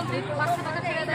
প্রধানমন্ত্রী পাঁচশো টাকা ফেরত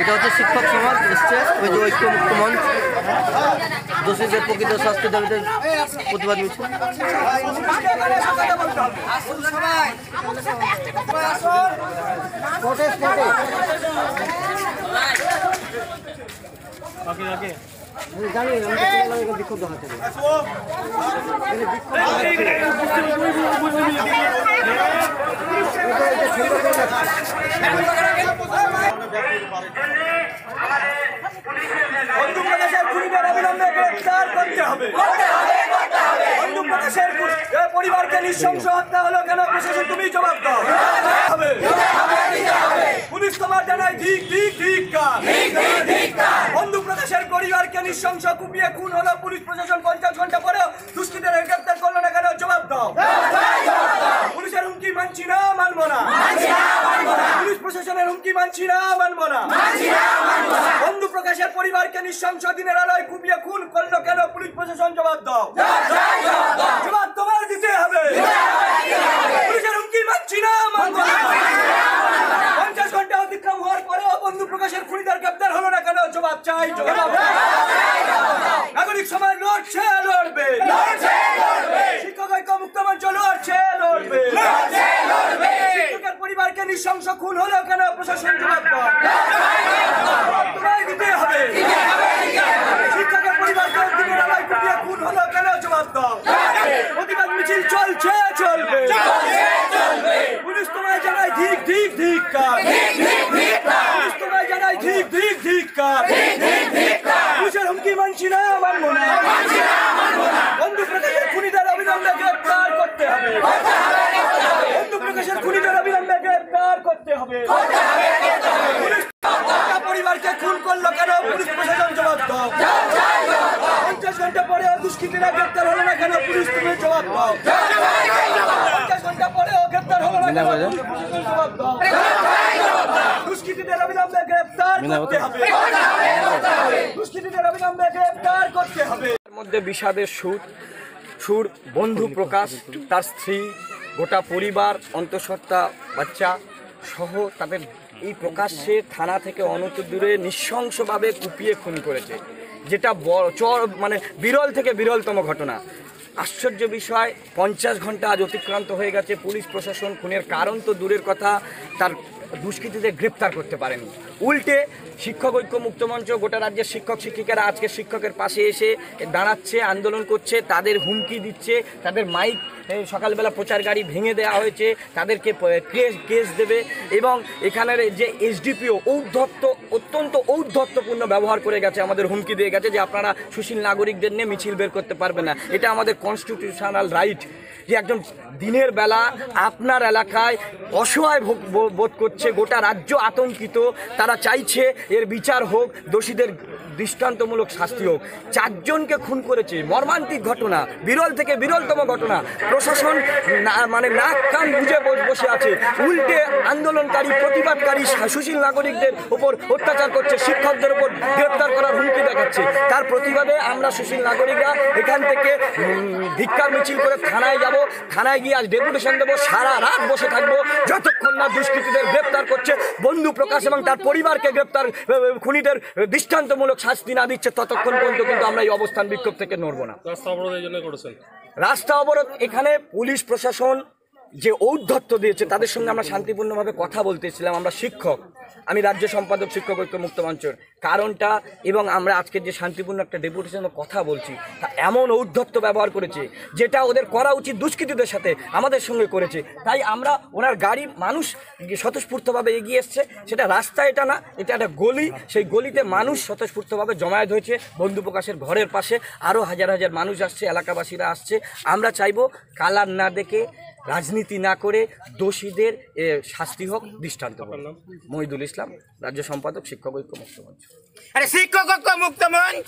এটা হচ্ছে শিক্ষক সমাজ এসছে ওই যে ঐক্যমুক্ত মঞ্চ। দোষীদের প্রকৃত শাস্তি দাবিতে প্রতিবাদ মিছিল। জানি আমি বিক্ষোভ দেখাতে পরিবারকে নৃশংস হত্যা হলো কেন প্রশাসন তুমি জবাব দাও পুলিশ তোমার জানায় ঠিক ঠিক ঠিক পরিবারকে নৃশংস কুপিয়ে খুন হলো পুলিশ প্রশাসন পঞ্চাশ ঘণ্টা পরেও দুষ্কৃতীদের গ্রেফতার করল না কেন? জবাব দাও। পুলিশের হুমকি মানছি না, মানবো না। পুলিশ প্রশাসনের হুমকি মানছি না, মানবো না। বন্ধু প্রকাশের পরিবারকে নৃশংস দিনের আলোয় কুপিয়ে খুন করল কেন? পুলিশ প্রশাসন, জবাব দাও। জবাব তোমার দিতে হবে পুলিশের হুমকি মানছি না মানবো না পঞ্চাশ ঘণ্টা অতিক্রম হওয়ার পরেও বন্ধু প্রকাশের খুনিদের গ্রেপ্তার হলো না কেন জবাব চাই জবাব নাগরিক সমাজ লড়ছে লড়বে শিক্ষক ঐক্য মুক্ত মঞ্চ লড়ছে লড়বে শিক্ষকের পরিবারকে নৃশংস খুন হলেও কেন প্রশাসন জবাব দাও তোমায় দিতে হবে শিক্ষকের পরিবারকে দিনের আলোয় কুপিয়ে খুন হলো কেন জবাব দাও প্রতিবাদ মিছিল চলছে চলবে পুলিশ তোমায় জানায় ঠিক ঠিক ঠিক কাজ পুলিশ তোমায় জানায় ঠিক ঠিক ঠিক কাজ পুলিশের হুমকি মানছি না মানবো না বন্ধু প্রকাশের খুনিদের অবিলম্বে গ্রেপ্তার করতে হবে বন্ধু প্রকাশের খুনিদের গ্রেপ্তার করতে হবে। পরিবারকে খুন করল কেন? পুলিশ প্রশাসন জবাব দাও। পঞ্চাশ ঘণ্টা পরেও দুষ্কৃতীরা গ্রেপ্তার হলো না কেন? পুলিশ তুমি জবাব দাও। পঞ্চাশ ঘণ্টা পরেও গ্রেপ্তার হলো না কেন? জবাব দাও। দুষ্কৃতীদের অবিলম্বে গ্রেপ্তার করতে হবে। দুষ্কৃতীদের অবিলম্বে গ্রেপ্তার করতে হবে। এর মধ্যে বিষাদের সুর সুর বন্ধু প্রকাশ তার স্ত্রী গোটা পরিবার, অন্তঃসত্ত্বা, বাচ্চা সহ তাদের এই প্রকাশ্যে থানা থেকে অনত দূরে নৃশংসভাবে কুপিয়ে খুন করেছে। যেটা বড় চর মানে বিরল থেকে বিরলতম ঘটনা। আশ্চর্য বিষয়, পঞ্চাশ ঘণ্টা আজ অতিক্রান্ত হয়ে গেছে পুলিশ, প্রশাসন, খুনের কারণ তো দূরের কথা, তার দুষ্কৃতীদের গ্রেপ্তার করতে পারেনি। উল্টে শিক্ষক ঐক্য মুক্ত মঞ্চ, গোটা রাজ্যের শিক্ষক, শিক্ষিকারা আজকে শিক্ষকের পাশে এসে দাঁড়াচ্ছে, আন্দোলন করছে, তাদের হুমকি দিচ্ছে, তাদের মাইক সকালবেলা প্রচার গাড়ি ভেঙে দেওয়া হয়েছে, তাদেরকে কেস কেস দেবে এবং এখানের যে এসডিপিও ঔদ্ধত্য, অত্যন্ত ঔদ্ধত্যপূর্ণ ব্যবহার করে গেছে, আমাদের হুমকি দিয়ে গেছে যে আপনারা সুশীল নাগরিকদের নিয়ে মিছিল বের করতে পারবে না। এটা আমাদের কনস্টিটিউশনাল রাইট যে একজন দিনের বেলা আপনার এলাকায় অসহায় বোধ করছে, গোটা রাজ্য আতঙ্কিত, তারা চাইছে এর বিচার হোক, দোষীদের দৃষ্টান্তমূলক শাস্তি হোক। চারজনকে খুন করেছে। মর্মান্তিক ঘটনা, বিরল থেকে বিরলতম ঘটনা। প্রশাসন মানে নাক কান বুঝে বস- আছে। উল্টে আন্দোলনকারী, প্রতিবাদকারী সুশীল নাগরিকদের উপর অত্যাচার করছে, শিক্ষকদের উপর গ্রেপ্তার করার হুমকি দেখাচ্ছে তার প্রতিবাদে আমরা সুশীল নাগরিকরা এখান থেকে ধিক্কার মিছিল করে থানায় যাব। থানায় গিয়ে আজ ডেপুটেশন দেবো সারা রাত বসে থাকব। যতক্ষণ না দুষ্কৃতীদের গ্রেপ্তার করছে বন্ধু প্রকাশ এবং তার পরিবারকে গ্রেপ্তার খুনিদের দৃষ্টান্তমূলক শাস্তি না দিচ্ছে ততক্ষণ পর্যন্ত কিন্তু আমরা এই অবস্থান বিক্ষোভ থেকে নড়বো না। রাস্তা অবরোধ এখানে পুলিশ প্রশাসন যে ঔদ্ধত্য দিয়েছে, তাদের সঙ্গে আমরা শান্তিপূর্ণভাবে কথা বলতেছিলাম, আমরা শিক্ষক। আমি রাজ্য সম্পাদক, শিক্ষক ঐক্য মুক্ত মঞ্চের। কারণটা এবং আমরা আজকের যে শান্তিপূর্ণ একটা ডেপুটেশনের কথা বলছি, তা এমন ঔদ্ধত্য ব্যবহার করেছে, যেটা ওদের করা উচিত দুষ্কৃতীদের সাথে, আমাদের সঙ্গে করেছে। তাই আমরা ওনার গাড়ি মানুষ স্বতঃস্ফূর্তভাবে এগিয়ে এসছে, সেটা রাস্তা এটা না, এটা একটা গলি। সেই গলিতে মানুষ স্বতঃস্ফূর্তভাবে জমায়েত হয়েছে, বন্ধু প্রকাশের ঘরের পাশে। আরও হাজার হাজার মানুষ আসছে, এলাকাবাসীরা আসছে। আমরা চাইব কালার না দেখে রাজনীতি না করে দোষীদের এ, শাস্তি হোক দৃষ্টান্ত হোক। মহিদুল ইসলাম রাজ্য সম্পাদক শিক্ষক ঐক্য মুক্ত মঞ্চ। আরে শিক্ষক ঐক্য মুক্ত মঞ্চ!